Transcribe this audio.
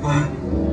晚